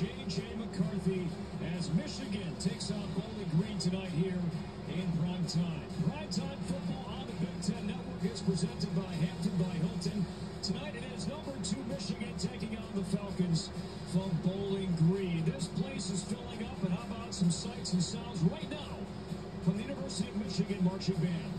J.J. McCarthy as Michigan takes on Bowling Green tonight here in primetime. Primetime football on the Big Ten Network is presented by Hampton by Hilton. Tonight it is number two Michigan taking on the Falcons from Bowling Green. This place is filling up, and how about some sights and sounds right now from the University of Michigan marching band.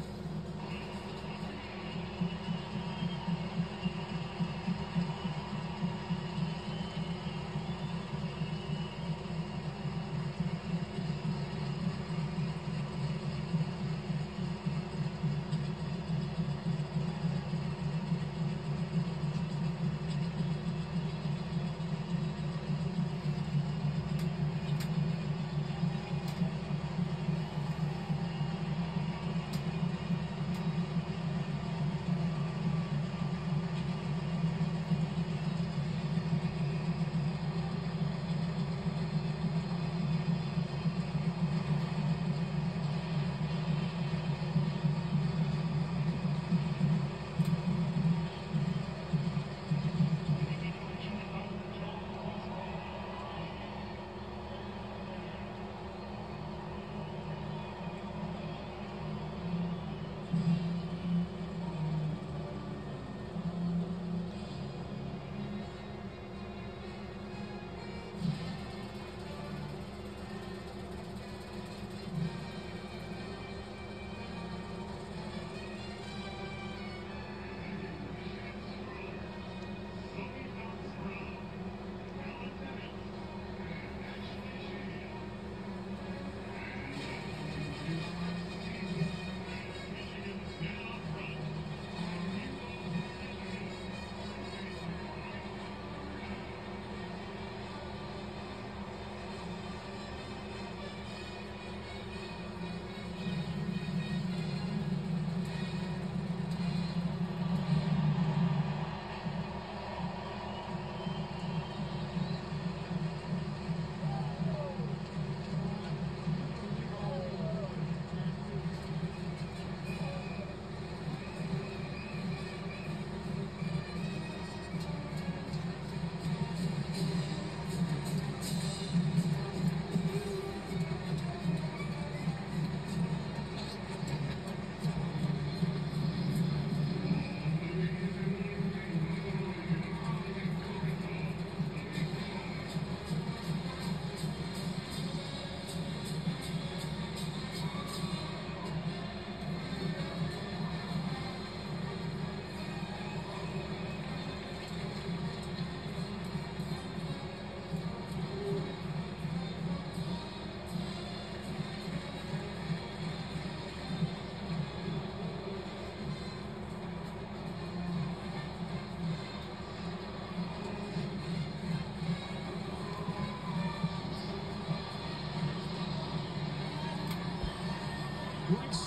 points.